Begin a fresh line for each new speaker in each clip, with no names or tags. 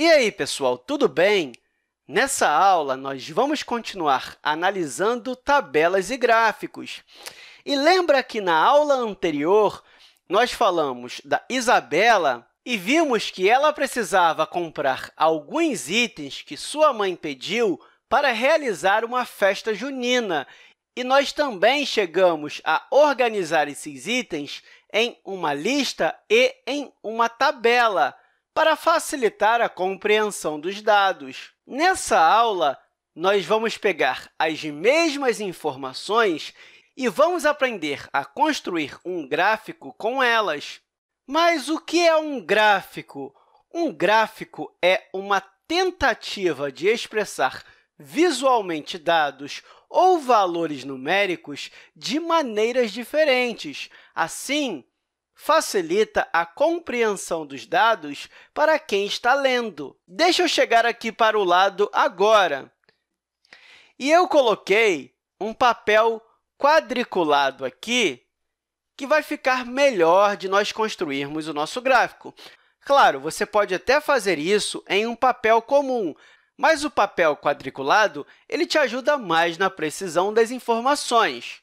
E aí, pessoal, tudo bem? Nessa aula, nós vamos continuar analisando tabelas e gráficos. E lembra que na aula anterior, nós falamos da Isabela e vimos que ela precisava comprar alguns itens que sua mãe pediu para realizar uma festa junina. E nós também chegamos a organizar esses itens em uma lista e em uma tabela para facilitar a compreensão dos dados. Nessa aula, nós vamos pegar as mesmas informações e vamos aprender a construir um gráfico com elas. Mas o que é um gráfico? Um gráfico é uma tentativa de expressar visualmente dados ou valores numéricos de maneiras diferentes. Assim, facilita a compreensão dos dados para quem está lendo. Deixa eu chegar aqui para o lado agora. E eu coloquei um papel quadriculado aqui que vai ficar melhor de nós construirmos o nosso gráfico. Claro, você pode até fazer isso em um papel comum, mas o papel quadriculado ele te ajuda mais na precisão das informações.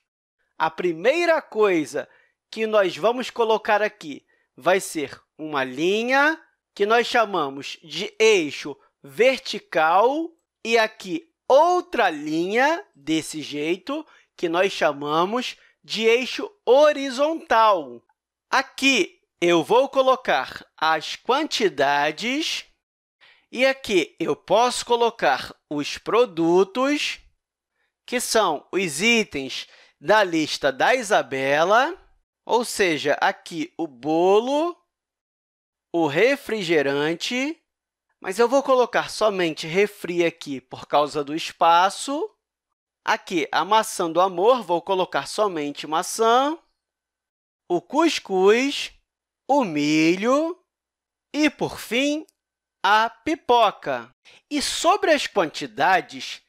A primeira coisa que nós vamos colocar aqui vai ser uma linha que nós chamamos de eixo vertical e aqui outra linha desse jeito que nós chamamos de eixo horizontal. Aqui eu vou colocar as quantidades e aqui eu posso colocar os produtos, que são os itens da lista da Isabela. Ou seja, aqui o bolo, o refrigerante, mas eu vou colocar somente refri aqui por causa do espaço. Aqui, a maçã do amor, vou colocar somente maçã, o cuscuz, o milho e, por fim, a pipoca. E sobre as quantidades,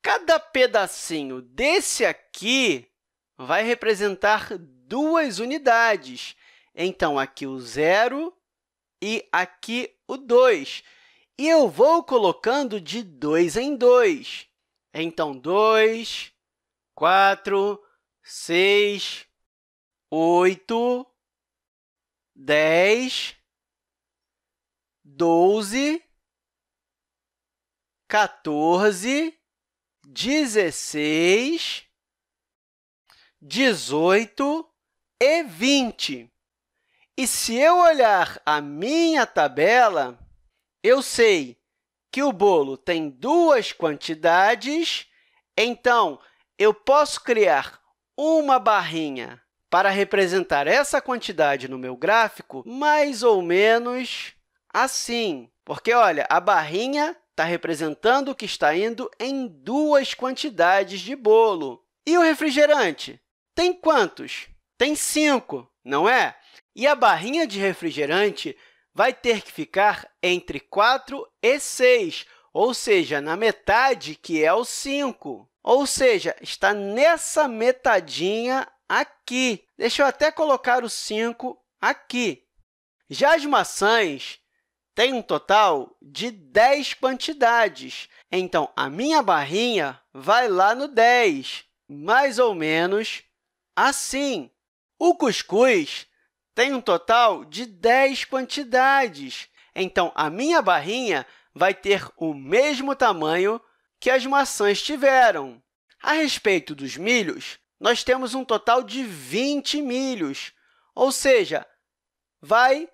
cada pedacinho desse aqui vai representar duas unidades. Então, aqui o zero e aqui o 2. E eu vou colocando de dois em dois. Então, 2, 4, 6, 8, 10, 12, 14, 16, 18 e 20. E se eu olhar a minha tabela, eu sei que o bolo tem duas quantidades, então eu posso criar uma barrinha para representar essa quantidade no meu gráfico, mais ou menos assim. Porque, olha, a barrinha está representando o que está indo em duas quantidades de bolo. E o refrigerante? Tem quantos? Tem 5, não é? E a barrinha de refrigerante vai ter que ficar entre 4 e 6, ou seja, na metade, que é o 5. Ou seja, está nessa metadinha aqui. Deixa eu até colocar o 5 aqui. Já as maçãs têm um total de 10 quantidades. Então, a minha barrinha vai lá no 10, mais ou menos assim. O cuscuz tem um total de 10 quantidades, então a minha barrinha vai ter o mesmo tamanho que as maçãs tiveram. A respeito dos milhos, nós temos um total de 20 milhos, ou seja, vai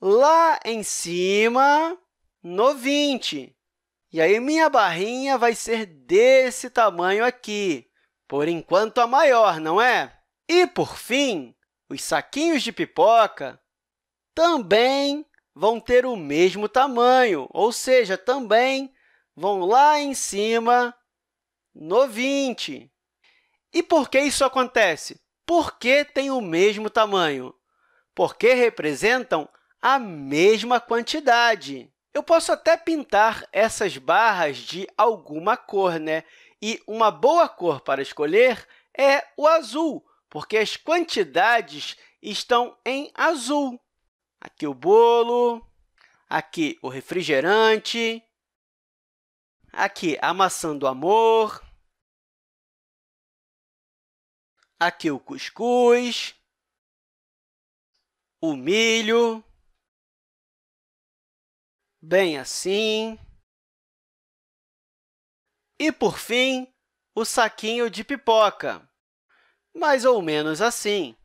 lá em cima no 20. E aí, minha barrinha vai ser desse tamanho aqui, por enquanto a maior, não é? E, por fim, os saquinhos de pipoca também vão ter o mesmo tamanho, ou seja, também vão lá em cima no 20. E por que isso acontece? Porque têm o mesmo tamanho? Porque representam a mesma quantidade. Eu posso até pintar essas barras de alguma cor, né? E uma boa cor para escolher é o azul, porque as quantidades estão em azul. Aqui o bolo, aqui o refrigerante, aqui a maçã do amor, aqui o cuscuz, o milho, bem assim. E, por fim, o saquinho de pipoca, mais ou menos assim.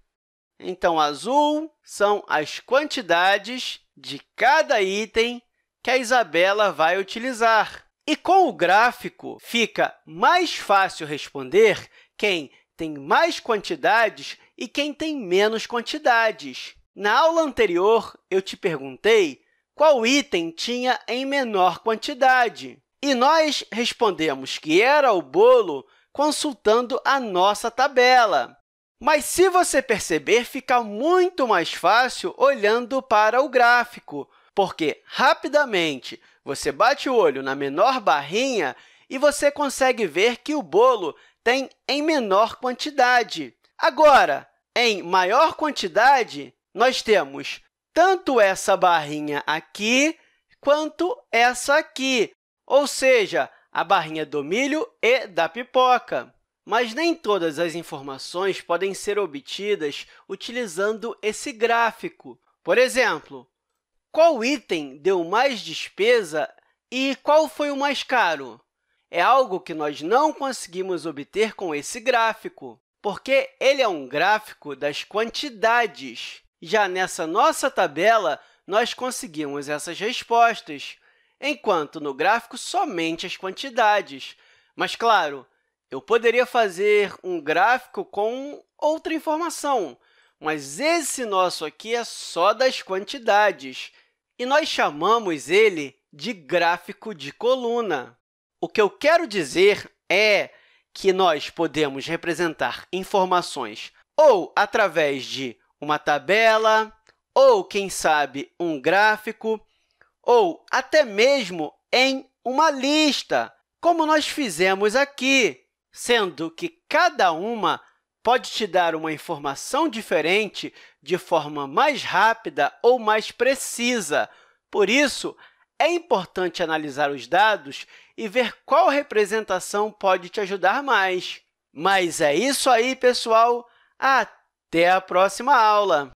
Então, azul são as quantidades de cada item que a Isabela vai utilizar. E com o gráfico, fica mais fácil responder quem tem mais quantidades e quem tem menos quantidades. Na aula anterior, eu te perguntei qual item tinha em menor quantidade. E nós respondemos que era o bolo consultando a nossa tabela. Mas, se você perceber, fica muito mais fácil olhando para o gráfico, porque, rapidamente, você bate o olho na menor barrinha e você consegue ver que o bolo tem em menor quantidade. Agora, em maior quantidade, nós temos tanto essa barrinha aqui quanto essa aqui, ou seja, a barrinha do milho e da pipoca. Mas nem todas as informações podem ser obtidas utilizando esse gráfico. Por exemplo, qual item deu mais despesa e qual foi o mais caro? É algo que nós não conseguimos obter com esse gráfico, porque ele é um gráfico das quantidades. Já nessa nossa tabela, nós conseguimos essas respostas, enquanto no gráfico somente as quantidades. Mas, claro, eu poderia fazer um gráfico com outra informação, mas esse nosso aqui é só das quantidades, e nós chamamos ele de gráfico de coluna. O que eu quero dizer é que nós podemos representar informações ou através de uma tabela, ou, quem sabe, um gráfico, ou até mesmo em uma lista, como nós fizemos aqui sendo que cada uma pode te dar uma informação diferente de forma mais rápida ou mais precisa. Por isso, é importante analisar os dados e ver qual representação pode te ajudar mais. Mas é isso aí, pessoal! Até a próxima aula!